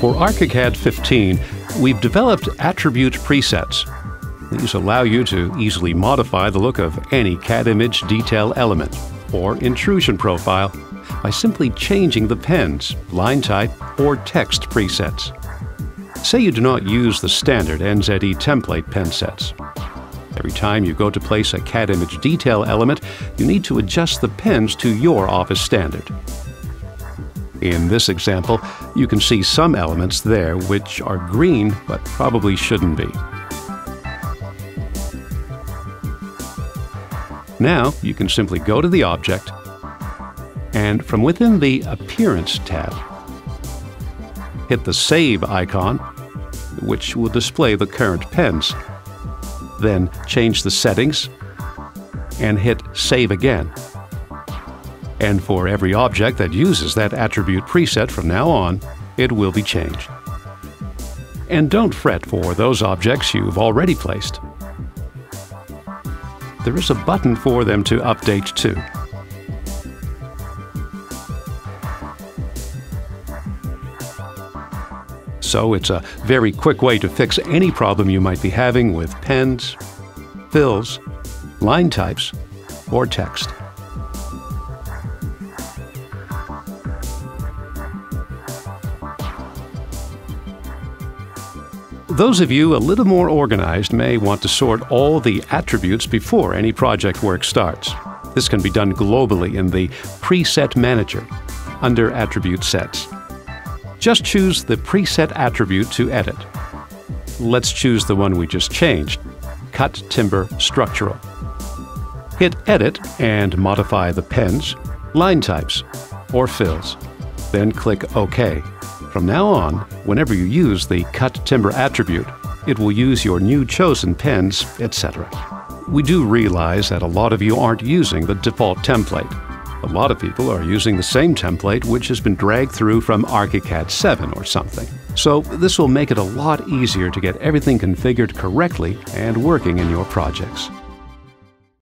For ArchiCAD 15, we've developed attribute presets. These allow you to easily modify the look of any Cadimage detail element or intrusion profile by simply changing the pen's, line type, or text presets. Say you do not use the standard NZE template pen sets. Every time you go to place a Cadimage detail element, you need to adjust the pens to your office standard. In this example, you can see some elements there which are green but probably shouldn't be. Now you can simply go to the object and from within the Appearance tab, hit the Save icon, which will display the current pens. Then change the settings and hit Save again. And for every object that uses that attribute preset from now on, it will be changed. And don't fret for those objects you've already placed. There is a button for them to update too. So it's a very quick way to fix any problem you might be having with pens, fills, line types, or text. Those of you a little more organized may want to sort all the attributes before any project work starts. This can be done globally in the Preset Manager under Attribute Sets. Just choose the preset attribute to edit. Let's choose the one we just changed, Cut Timber Structural. Hit Edit and modify the pens, line types, or fills. Then click OK. From now on, whenever you use the cut timber attribute, it will use your new chosen pens, etc. We do realize that a lot of you aren't using the default template. A lot of people are using the same template which has been dragged through from ArchiCAD 7 or something. So this will make it a lot easier to get everything configured correctly and working in your projects.